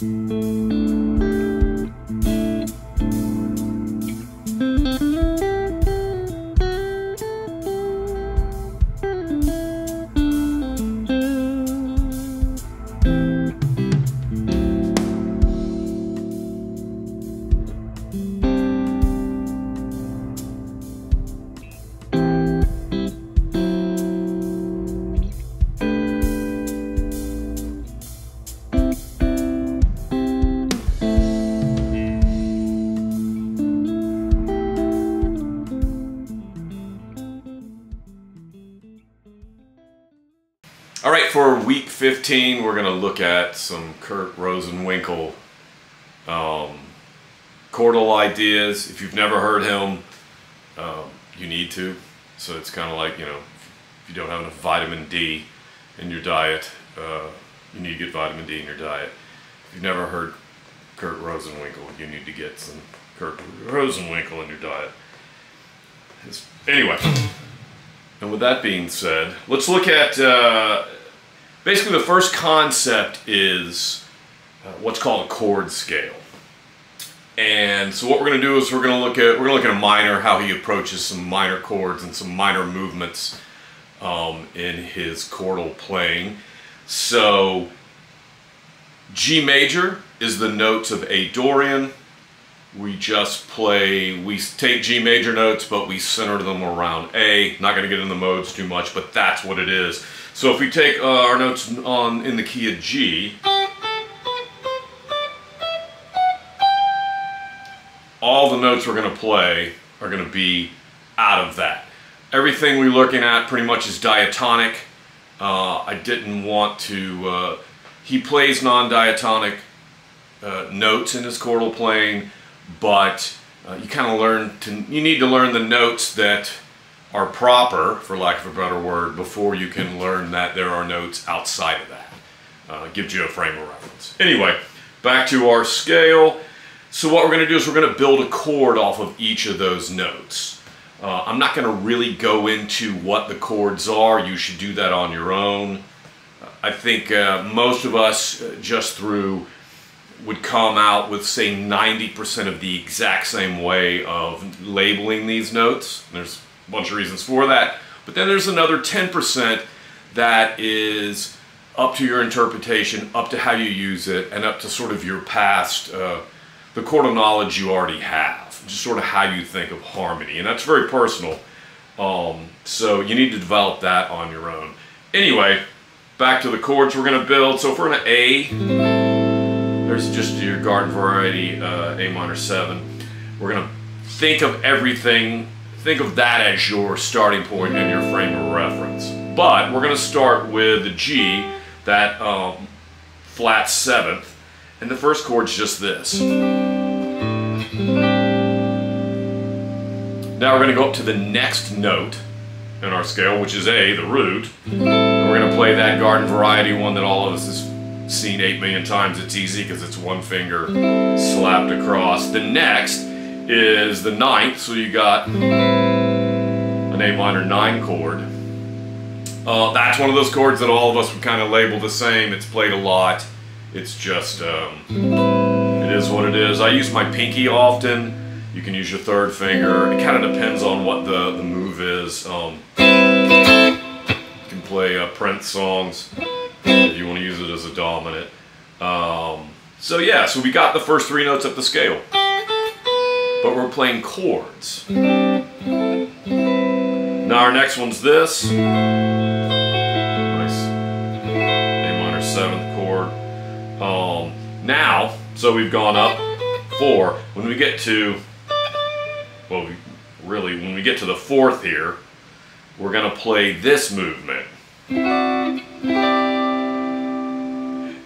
All for week 15, we're going to look at some Kurt Rosenwinkel um, chordal ideas. If you've never heard him, um, you need to. So it's kind of like, you know, if you don't have enough vitamin D in your diet, uh, you need to get vitamin D in your diet. If you've never heard Kurt Rosenwinkel, you need to get some Kurt Rosenwinkel in your diet. It's, anyway. And with that being said, let's look at uh, basically the first concept is uh, what's called a chord scale. And so what we're going to do is we're going to look at we're going to look at a minor, how he approaches some minor chords and some minor movements um, in his chordal playing. So G major is the notes of A Dorian we just play, we take G major notes, but we center them around A. Not going to get in the modes too much, but that's what it is. So if we take uh, our notes on in the key of G, all the notes we're going to play are going to be out of that. Everything we're looking at pretty much is diatonic. Uh, I didn't want to, uh, he plays non-diatonic uh, notes in his chordal playing but uh, you kind of learn to, you need to learn the notes that are proper, for lack of a better word, before you can learn that there are notes outside of that. Uh, gives you a frame of reference. Anyway, back to our scale. So what we're going to do is we're going to build a chord off of each of those notes. Uh, I'm not going to really go into what the chords are. You should do that on your own. I think uh, most of us, uh, just through would come out with say 90% of the exact same way of labeling these notes. There's a bunch of reasons for that. But then there's another 10% that is up to your interpretation, up to how you use it, and up to sort of your past, uh, the chordal knowledge you already have, just sort of how you think of harmony. And that's very personal. Um, so you need to develop that on your own. Anyway, back to the chords we're going to build. So if we're in an A, there's just your garden variety uh, A minor 7. We're going to think of everything, think of that as your starting point and your frame of reference. But we're going to start with the G, that um, flat 7th, and the first chord's just this. Now we're going to go up to the next note in our scale, which is A, the root. And we're going to play that garden variety one that all of us is seen 8 million times. It's easy because it's one finger slapped across. The next is the ninth, so you got an A minor 9 chord. Uh, that's one of those chords that all of us would kind of label the same. It's played a lot. It's just, um, it is what it is. I use my pinky often. You can use your third finger. It kind of depends on what the, the move is. Um, you can play uh, Prince songs if you want to use it as a dominant. Um, so yeah, so we got the first three notes up the scale. But we're playing chords. Now our next one's this. Nice. A minor seventh chord. Um, now, so we've gone up four. When we get to, well, we, really, when we get to the fourth here, we're going to play this movement.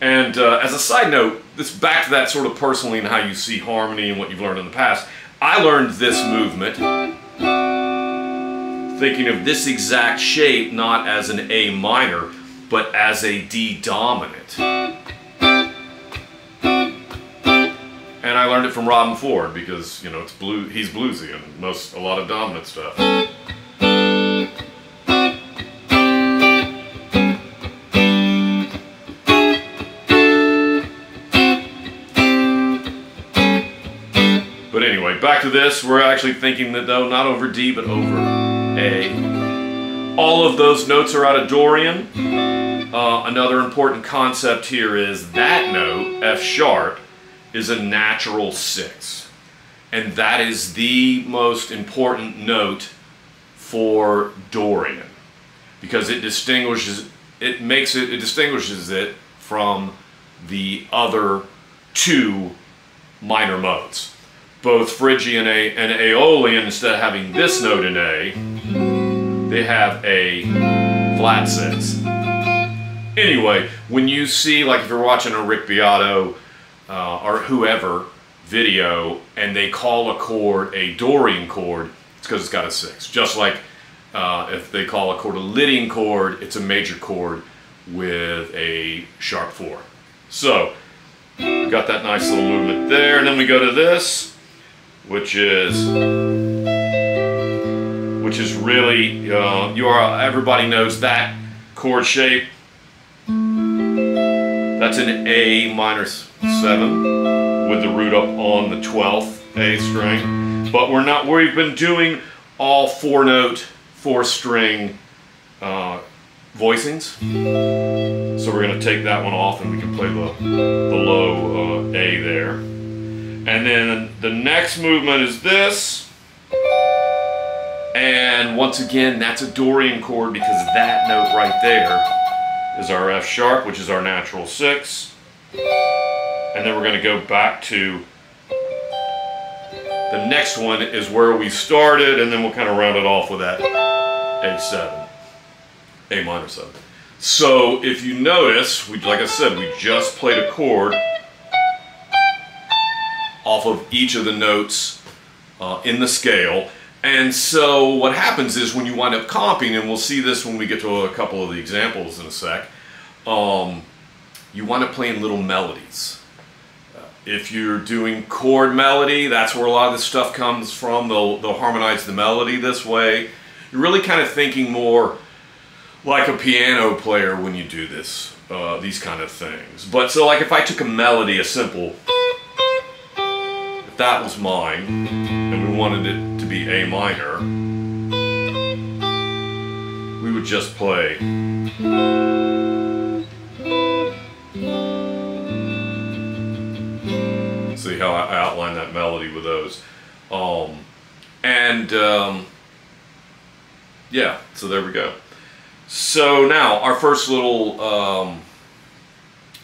And uh, as a side note, this back to that sort of personally and how you see harmony and what you've learned in the past. I learned this movement thinking of this exact shape not as an A minor, but as a D dominant. And I learned it from Robben Ford because, you know, it's blue he's bluesy and most a lot of dominant stuff. Anyway, back to this. We're actually thinking that though, not over D, but over A. All of those notes are out of Dorian. Uh, another important concept here is that note, F sharp, is a natural six. And that is the most important note for Dorian because it distinguishes it makes it it distinguishes it from the other two minor modes. Both Phrygian A and Aeolian, instead of having this note in A, they have a flat six. Anyway, when you see, like if you're watching a Rick Beato uh, or whoever video and they call a chord a Dorian chord, it's because it's got a six. Just like uh, if they call a chord a Lydian chord, it's a major chord with a sharp four. So, got that nice little movement there, and then we go to this, which is which is really uh, you are everybody knows that chord shape. That's an A minor seven with the root up on the 12th A string. But we're not, we've been doing all four note, four string uh, voicings. So we're going to take that one off and we can play the, the low uh, A there. And then the next movement is this. And once again, that's a Dorian chord because that note right there is our F sharp, which is our natural six. And then we're going to go back to the next one is where we started, and then we'll kind of round it off with that A7, A minor 7. So if you notice, we, like I said, we just played a chord off of each of the notes uh, in the scale. And so what happens is when you wind up comping, and we'll see this when we get to a couple of the examples in a sec, um, you wind up playing little melodies. Uh, if you're doing chord melody, that's where a lot of this stuff comes from. They'll, they'll harmonize the melody this way. You're really kind of thinking more like a piano player when you do this, uh, these kind of things. But so like if I took a melody, a simple, that was mine, and we wanted it to be A minor, we would just play. See how I outline that melody with those. Um, and um, yeah, so there we go. So now our first little um,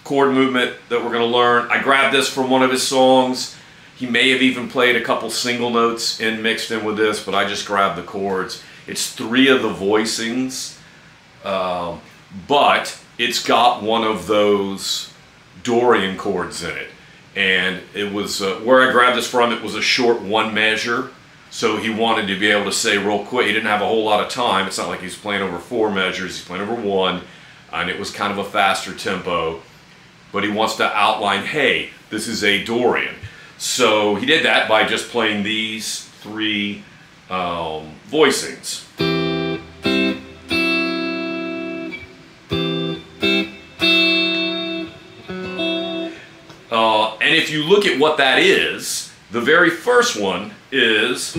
chord movement that we're going to learn. I grabbed this from one of his songs. He may have even played a couple single notes in mixed in with this, but I just grabbed the chords. It's three of the voicings, um, but it's got one of those Dorian chords in it. And it was, uh, where I grabbed this from, it was a short one measure. So he wanted to be able to say real quick, he didn't have a whole lot of time. It's not like he's playing over four measures, he's playing over one. And it was kind of a faster tempo. But he wants to outline, hey, this is a Dorian. So he did that by just playing these three um, voicings. Uh, and if you look at what that is, the very first one is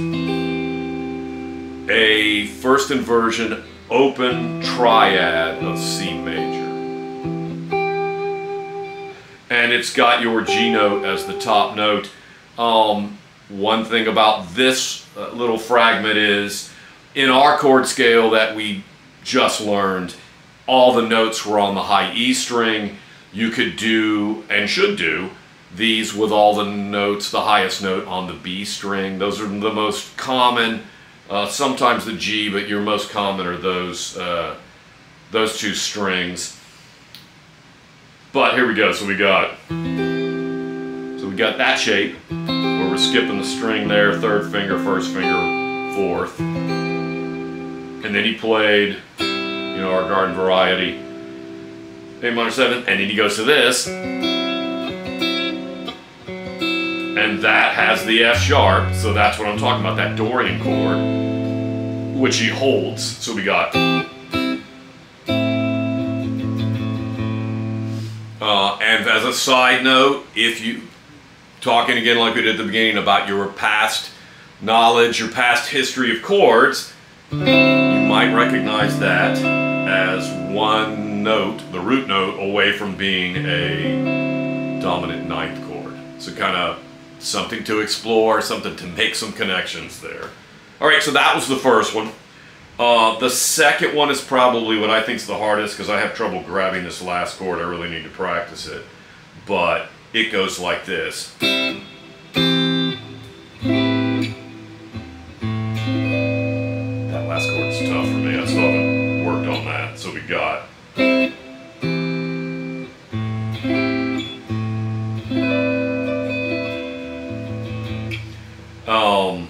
a first inversion open triad of C major. And it's got your G note as the top note. Um, one thing about this uh, little fragment is in our chord scale that we just learned, all the notes were on the high E string. You could do, and should do, these with all the notes, the highest note on the B string. Those are the most common, uh, sometimes the G, but your most common are those, uh, those two strings. But here we go, so we got, so we got that shape, where we're skipping the string there, third finger, first finger, fourth. And then he played, you know, our garden variety, A minor 7, and then he goes to this, and that has the F sharp, so that's what I'm talking about, that Dorian chord, which he holds. So we got. And as a side note, if you talking again like we did at the beginning about your past knowledge, your past history of chords, you might recognize that as one note, the root note, away from being a dominant ninth chord. So kind of something to explore, something to make some connections there. All right, so that was the first one. Uh, the second one is probably what I think is the hardest because I have trouble grabbing this last chord. I really need to practice it. But it goes like this. That last chord's tough for me. I still haven't worked on that. So we got. Um,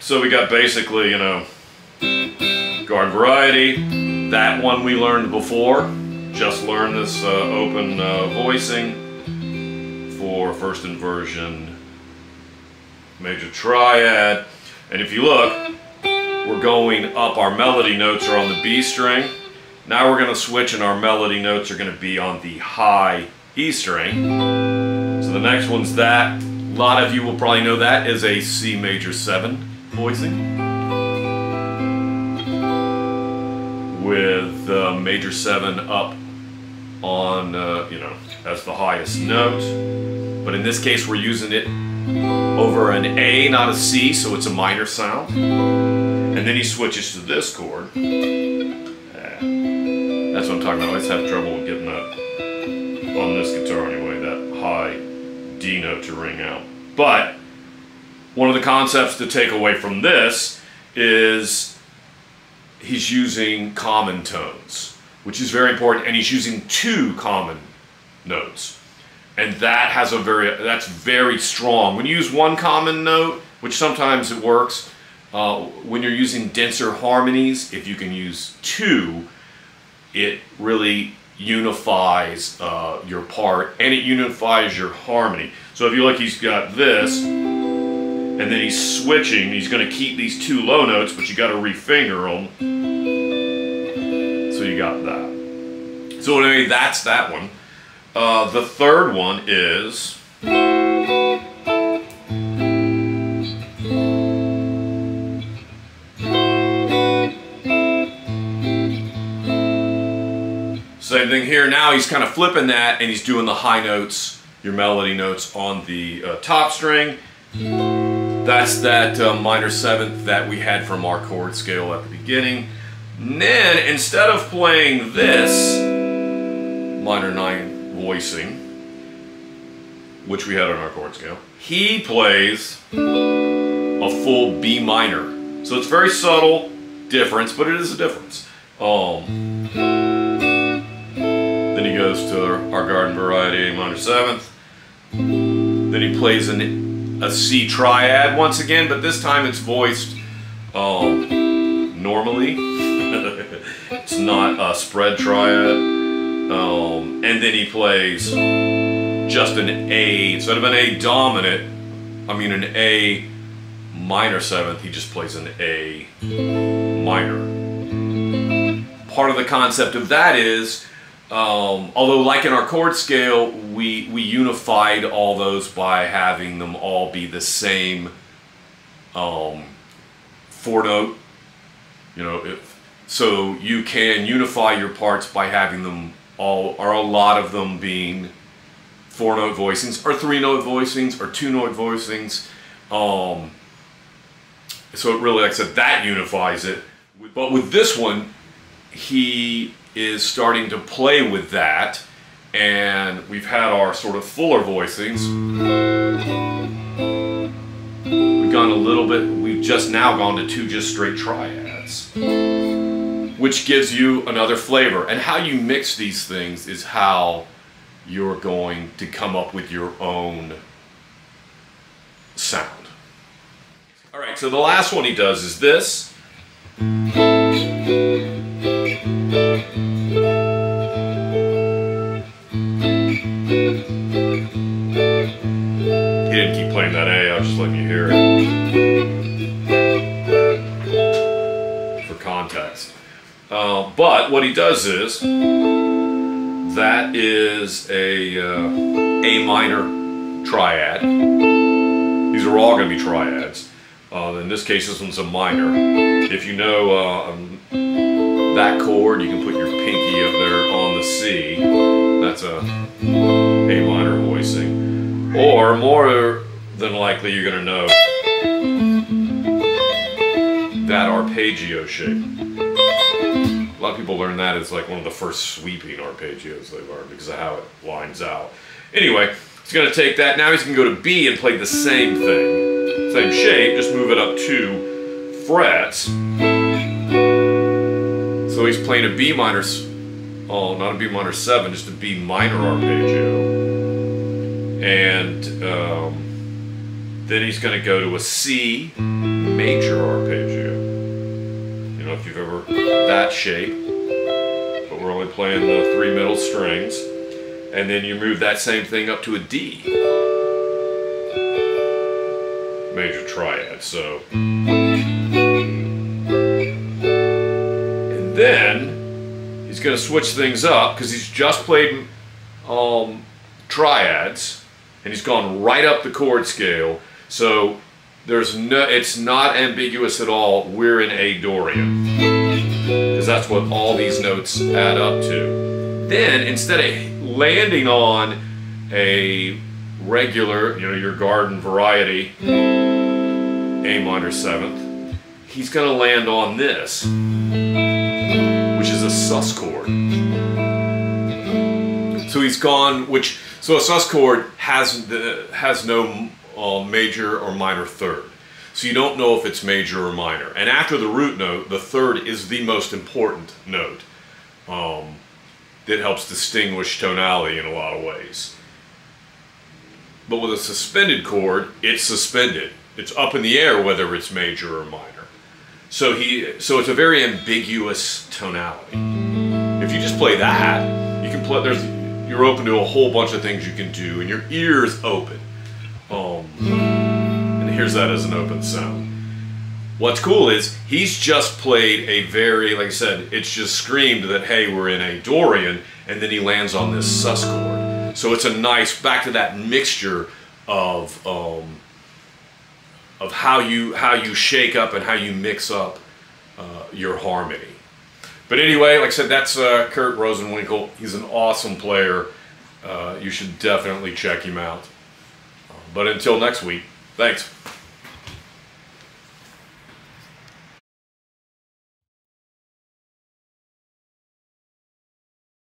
so we got basically, you know, garden variety. That one we learned before. Just learned this uh, open uh, voicing for first inversion major triad. And if you look, we're going up. Our melody notes are on the B string. Now we're going to switch and our melody notes are going to be on the high E string. So the next one's that. A lot of you will probably know that is a C major 7 voicing. With uh, major 7 up on, uh, you know, as the highest note. But in this case, we're using it over an A, not a C, so it's a minor sound. And then he switches to this chord. Yeah. That's what I'm talking about. I always have trouble getting that, on this guitar anyway, that high D note to ring out. But one of the concepts to take away from this is he's using common tones, which is very important, and he's using two common notes. And that has a very, that's very strong. When you use one common note, which sometimes it works, uh, when you're using denser harmonies, if you can use two, it really unifies uh, your part and it unifies your harmony. So if you look, he's got this, and then he's switching. He's going to keep these two low notes, but you got to refinger them. So you got that. So anyway, that's that one. Uh, the third one is. Same thing here. Now he's kind of flipping that and he's doing the high notes, your melody notes on the uh, top string. That's that uh, minor seventh that we had from our chord scale at the beginning. Then instead of playing this minor nine voicing, which we had on our chord scale, he plays a full B minor. So it's very subtle difference, but it is a difference. Um, then he goes to our garden variety minor seventh. Then he plays an, a C triad once again, but this time it's voiced um, normally. it's not a spread triad. Um, and then he plays just an A, instead of an A dominant, I mean an A minor seventh, he just plays an A minor. Part of the concept of that is, um, although like in our chord scale, we, we unified all those by having them all be the same um, four note, you know, if, so you can unify your parts by having them all, or a lot of them being four note voicings, or three note voicings, or two note voicings. Um, so it really, like I said, that unifies it. But with this one, he is starting to play with that, and we've had our sort of fuller voicings. We've gone a little bit, we've just now gone to two just straight triads, which gives you another flavor. And how you mix these things is how you're going to come up with your own sound. All right, so the last one he does is this. What he does is, that is a uh, A minor triad. These are all going to be triads. Uh, in this case, this one's a minor. If you know um, that chord, you can put your pinky up there on the C. That's a A minor voicing. Or more than likely, you're going to know that arpeggio shape. A lot of people learn that as like one of the first sweeping arpeggios they learn because of how it lines out. Anyway, he's going to take that. Now he's going to go to B and play the same thing. Same shape, just move it up two frets. So he's playing a B minor, oh, not a B minor 7, just a B minor arpeggio. And um, then he's going to go to a C major arpeggio. Know, if you've ever, that shape. But we're only playing the three middle strings. And then you move that same thing up to a D. Major triad, so. And then he's going to switch things up because he's just played um, triads and he's gone right up the chord scale. So there's no, it's not ambiguous at all. We're in A Dorian because that's what all these notes add up to. Then instead of landing on a regular, you know, your garden variety A minor seventh, he's going to land on this, which is a sus chord. So he's gone, which so a sus chord has the has no uh, major or minor third. So you don't know if it's major or minor. And after the root note, the third is the most important note um, that helps distinguish tonality in a lot of ways. But with a suspended chord, it's suspended. It's up in the air whether it's major or minor. So he, so it's a very ambiguous tonality. If you just play that, you can play. There's, you're open to a whole bunch of things you can do, and your ears open. Um, and here's that as an open sound. What's cool is he's just played a very, like I said, it's just screamed that, hey, we're in a Dorian, and then he lands on this sus chord. So it's a nice, back to that mixture of, um, of how you, how you shake up and how you mix up uh, your harmony. But anyway, like I said, that's uh, Kurt Rosenwinkel. He's an awesome player. Uh, you should definitely check him out. But until next week, thanks.